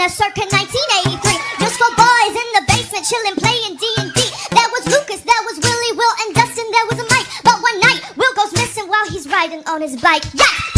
in a circa 1983. Just four boys in the basement chilling, playing D&D. There was Lucas, there was Willie, Will, and Dustin, there was a Mike. But one night, Will goes missing while he's riding on his bike. Yeah.